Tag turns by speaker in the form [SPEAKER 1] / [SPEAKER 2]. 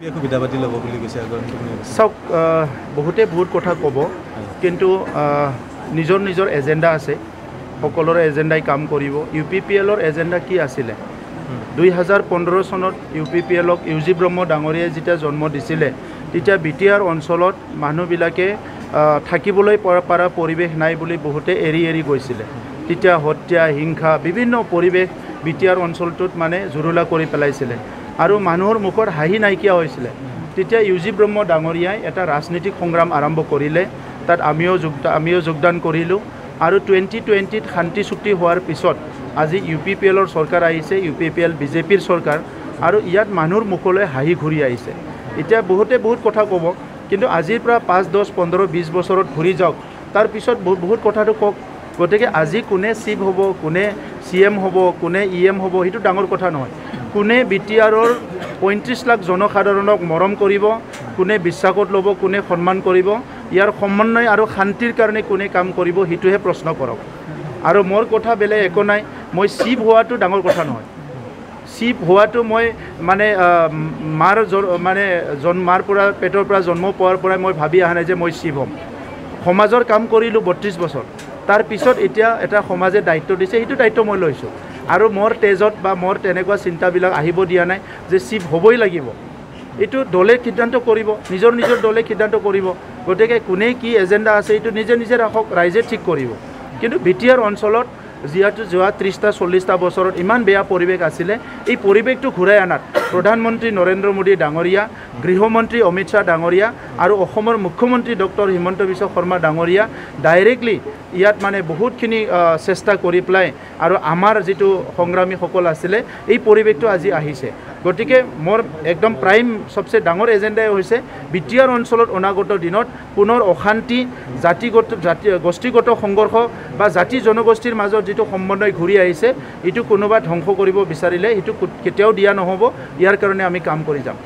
[SPEAKER 1] সুবিধা পাতি ল'ব বুলি কৈছে আগন্তুক নিৰ্বাচন
[SPEAKER 2] চাওক বহুতে বহুত কথা ক'ব কিন্তু নিজৰ নিজৰ এজেণ্ডা আছে। সকলোৰে এজেণ্ডাই কাম কৰিব। ইউ পি পি এলৰ এজেণ্ডা কি আছিলে? দুই হাজাৰ পোন্ধৰ চনত ইউ পি পি এলক ইউ জি ব্ৰহ্ম ডাঙৰীয়াই যেতিয়া জন্ম দিছিলে তেতিয়া বি টি আৰ অঞ্চলত মানুহবিলাকে থাকিবলৈ পৰা পৰিৱেশ নাই বুলি বহুতে এৰি এৰি গৈছিলে। তেতিয়া হত্যা হিংসা বিভিন্ন পৰিৱেশ বি টি আৰ অঞ্চলটোত মানে জুৰুলা কৰি পেলাইছিলে। আৰু মানুহৰ মুখত হাঁহি নাইকিয়া হৈছিলে। তেতিয়া ইউ জি ব্ৰহ্ম ডাঙৰীয়াই এটা ৰাজনীতিক সংগ্ৰাম আৰম্ভ কৰিলে। তাত আমিও যোগদান আমিও যোগদান কৰিলোঁ। আৰু টুৱেণ্টি টুৱেণ্টিত শান্তি চুক্তি হোৱাৰ পিছত আজি ইউ পি পি এলৰ চৰকাৰ আহিছে ইউ পি পি এল বিজেপিৰ চৰকাৰ। আৰু ইয়াত মানুহৰ মুখলৈ হাঁহি ঘূৰি আহিছে। এতিয়া বহুতে বহুত কথা ক'ব কিন্তু আজিৰ পৰা পাঁচ দহ পোন্ধৰ বিছ বছৰত ঘূৰি যাওক। তাৰপিছত বহুত বহুত কথাটো কওক। গতিকে আজি কোনে চিফ হ'ব কোনে চি এম হ'ব কোনে ই এম হ'ব সেইটো ডাঙৰ কথা নহয়। কোনে বি টি আৰৰ পঁয়ত্ৰিছ লাখ জনসাধাৰণক মৰম কৰিব কোনে বিশ্বাসত ল'ব কোনে সন্মান কৰিব ইয়াৰ সমন্বয় আৰু শান্তিৰ কাৰণে কোনে কাম কৰিব সেইটোহে প্ৰশ্ন কৰক। আৰু মোৰ কথা বেলেগ একো নাই মই চিফ হোৱাটো ডাঙৰ কথা নহয়। চিফ হোৱাটো মই মানে মাৰ মানে মাৰ পৰা পেটৰ পৰা জন্ম পোৱাৰ পৰাই মই ভাবি অহা নাই যে মই চিফ হ'ম। সমাজৰ কাম কৰিলোঁ বত্ৰিছ বছৰ। তাৰ পিছত এতিয়া এটা সমাজে দায়িত্ব দিছে সেইটো দায়িত্ব মই লৈছোঁ। আৰু মোৰ তেজত বা মোৰ তেনেকুৱা চিন্তাবিলাক আহিব দিয়া নাই যে চিফ হ'বই লাগিব। এইটো দলে সিদ্ধান্ত কৰিব নিজৰ নিজৰ দলে সিদ্ধান্ত কৰিব। গতিকে কোনে কি এজেণ্ডা আছে এইটো নিজে নিজে ৰাখক ৰাইজে ঠিক কৰিব। কিন্তু বি টি আৰ অঞ্চলত যিহেতু যোৱা ত্ৰিছটা চল্লিছটা বছৰত ইমান বেয়া পৰিৱেশ আছিলে এই পৰিৱেশটো ঘূৰাই অনাত প্ৰধানমন্ত্ৰী নৰেন্দ্ৰ মোদী ডাঙৰীয়া গৃহমন্ত্ৰী অমিত শ্বাহ ডাঙৰীয়া আৰু অসমৰ মুখ্যমন্ত্ৰী ডক্টৰ হিমন্ত বিশ্ব শৰ্মা ডাঙৰীয়া ডাইৰেক্টলি ইয়াত মানে বহুতখিনি চেষ্টা কৰি পেলাই আৰু আমাৰ যিটো সংগ্ৰামীসকল আছিলে এই পৰিৱেশটো আজি আহিছে। গতিকে মোৰ একদম প্ৰাইম চবচে ডাঙৰ এজেণ্ডাই হৈছে বি টি আৰ অঞ্চলত অনাগত দিনত পুনৰ অশান্তি জাতিগত জাতি গোষ্ঠীগত সংঘৰ্ষ বা জাতি জনগোষ্ঠীৰ মাজত যিটো সমন্বয় ঘূৰি আহিছে এইটো কোনোবা ধ্বংস কৰিব বিচাৰিলে সেইটো কেতিয়াও দিয়া নহ'ব। ইয়াৰ কাৰণে আমি কাম কৰি যাম।